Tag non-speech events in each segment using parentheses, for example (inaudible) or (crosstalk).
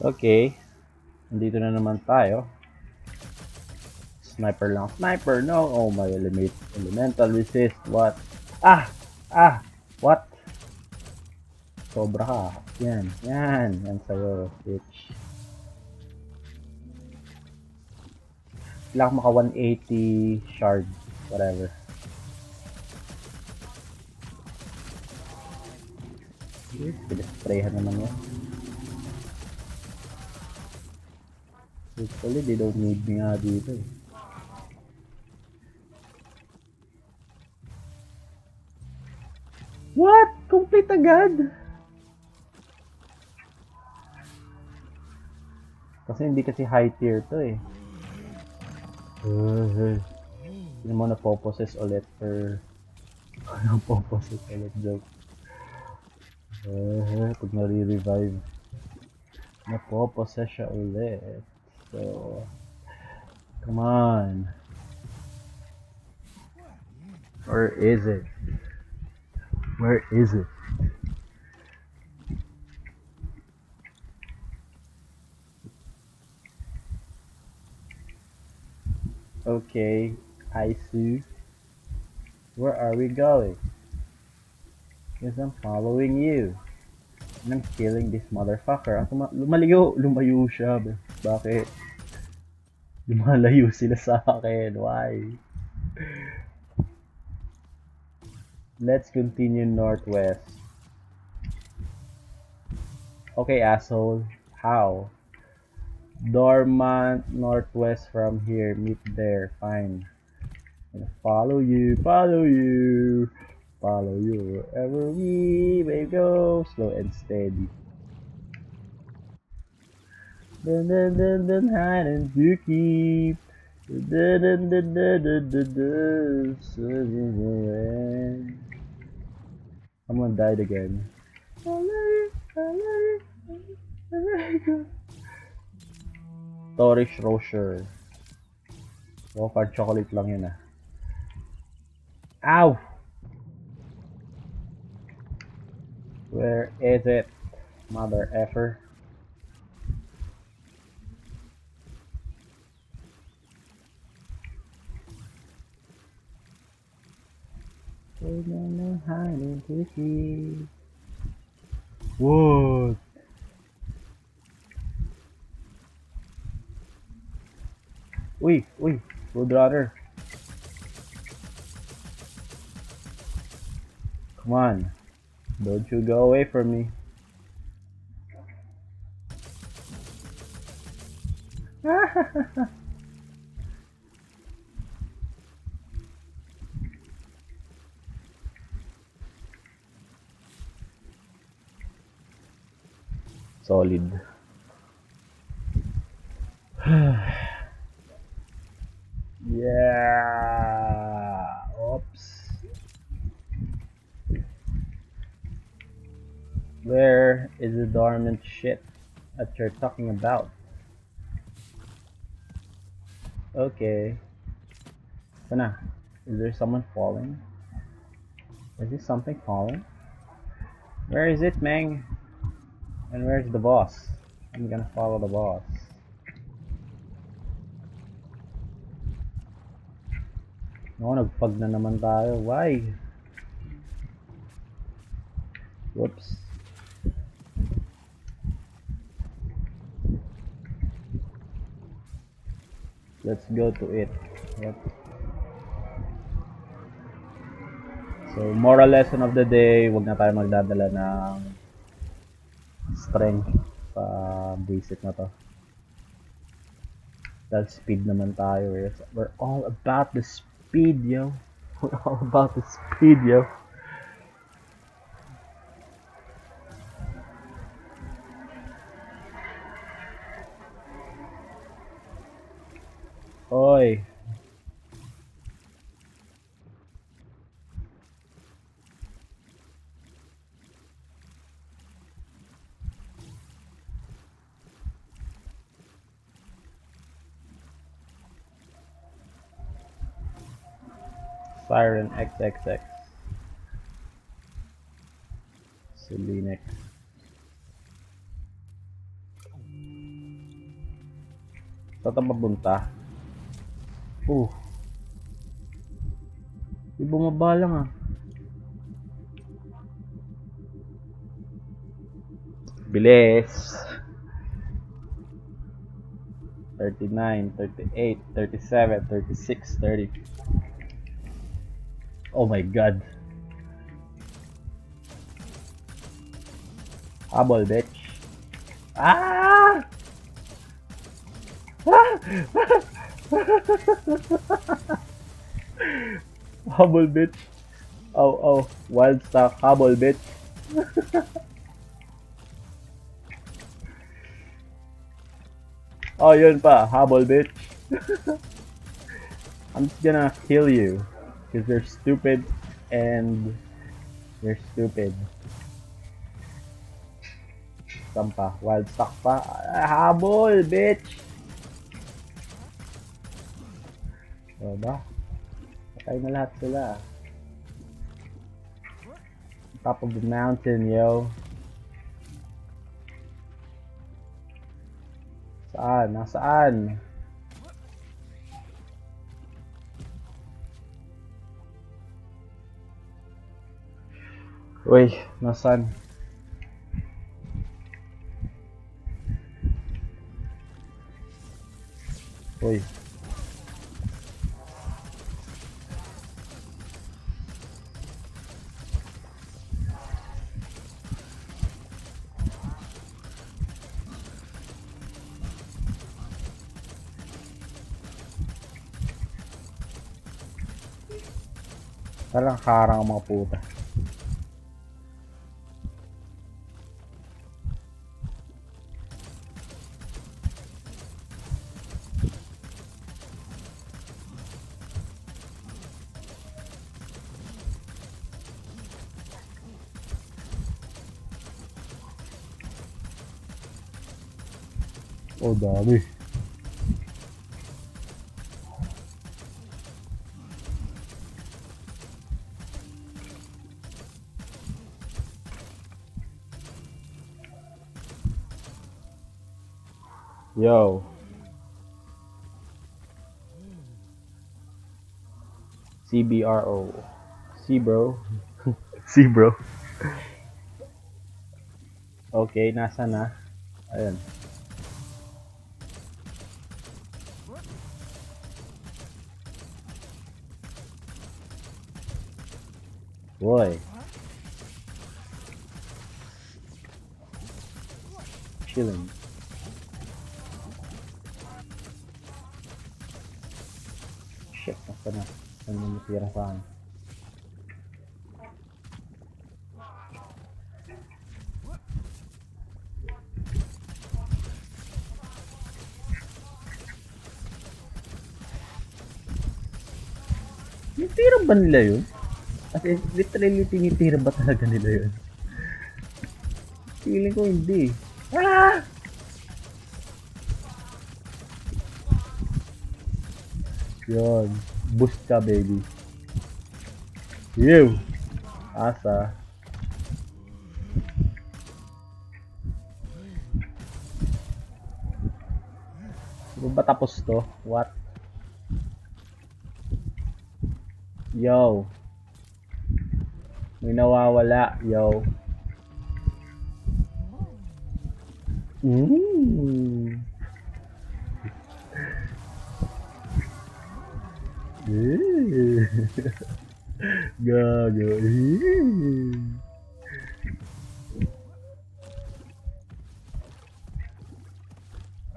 Okay. Nandito na naman tayo. Sniper lang. Sniper, no! Oh my element. Elemental resist. What? Ah! Ah! What? Sobra ka. Yan. Yan. Yan sa'yo, bitch. Kailangan maka 180 shard. Whatever. Pinasprayhan naman yan. Hopefully, they don't need me nga dito eh. What? Complete agad? Kasi hindi kasi high tier to eh. Uh, hindi mo napoposes ulit or (laughs) napoposes ulit joke. Uh, pag nare-revive napoposes siya ulit. So, come on. Where is it? Where is it? Okay, I see. Where are we going? Because I'm following you. And I'm killing this motherfucker. Lumalayo, lumayo siya. Bakit? Lumalayo sila sa akin. Why? Let's continue northwest. Okay, asshole. How? Dormant northwest from here. Meet there. Fine. Follow you. Follow you. Follow you wherever we may go. Slow and steady. Dun dun dun dun seek. Dun dun dun dun dun. So, Someone died again. I love you, I love you, I love you. Torish Rocher. Walk hard chocolate lang yun ah. Ow! Where is it? Mother effer. What? Uy, uy, Roadrunner. Come on. Don't you go away from me. (laughs) Solid. (sighs) yeah. Oops. Where is the dormant shit that you're talking about? Okay. so now is there someone falling? Is this something falling? Where is it, Mang? And where's the boss? I'm gonna follow the boss. No, nagpag na naman tayo. Why? Whoops. Let's go to it. Yep. So, moral lesson of the day, wag na tayo magdadala ng strength sa basic na to. Dahil speed naman tayo. eh. We're all about the speed, yo. (laughs) We're all about the speed, yo. Oi. Siren XXX. Selenex. Saan tayo papunta? Uh. Di bumaba lang ah. Bilis. 39, 38, 37, 36, 30. Oh my god. Habol, bitch. Ah! (laughs) Habol, bitch. Oh, oh. Wild stock. Habol, bitch. (laughs) oh, yun pa. Habol, bitch. (laughs) I'm just gonna kill you. Because you're stupid and you're stupid. Saan pa? Wild stock pa? Habol, bitch! O ba? Patay na lahat sila. Top of the mountain, yo. Saan? Nasaan? Uy, nasan? Uy. Talang karang mga puta. Oh, dami. Yo. CBRO. C bro. C bro. Okay, nasa na? Ayan. Boy. Chilling. Shit, nasa na? Saan mo natira sa akin? Tinitira ba nila yun? As in, literally tinitira ba talaga nila yun? Feeling ko hindi. Ah! Yun. Boost ka, baby. You! Asa. Di ba tapos to? What? Yo. May nawawala, yo. Mm. Eh. (laughs) Gago.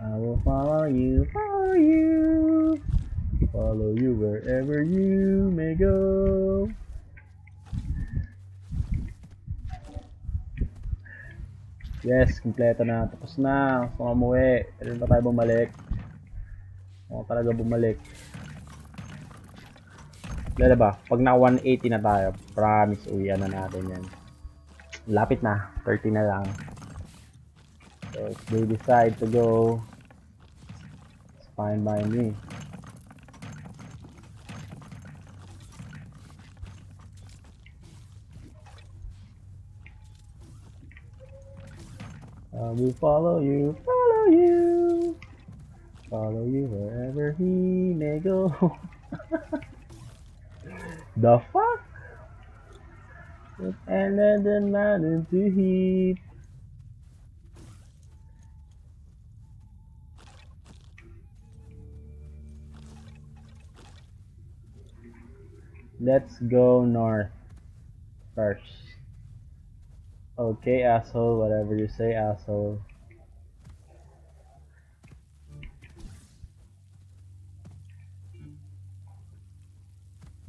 I will follow you, follow you, follow you wherever you may go. Yes, kumpleto na. Tapos na. Gusto ko umuwi. Pwede ba tayo bumalik? Gusto talaga bumalik. Lala ba? Pag na 180 na tayo, promise, uwian na natin yan. Lapit na. 30 na lang. So, if they decide to go, it's fine by me. I will follow you, follow you, follow you wherever he may go. (laughs) the fuck? And then the man into heat. Let's go north first. Okay, asshole, whatever you say, asshole.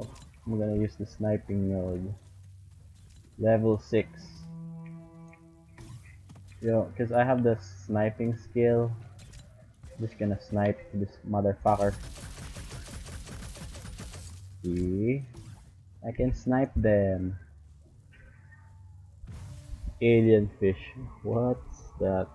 Oh, I'm gonna use the sniping mode. Level 6. Yo, cause I have the sniping skill. Just gonna snipe this motherfucker. See? I can snipe them. Alien fish. What's that?